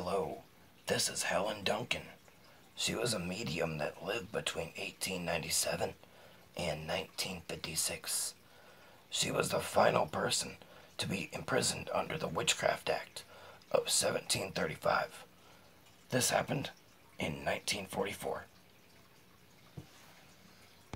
Hello, this is Helen Duncan. She was a medium that lived between 1897 and 1956. She was the final person to be imprisoned under the Witchcraft Act of 1735. This happened in 1944.